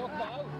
talk about?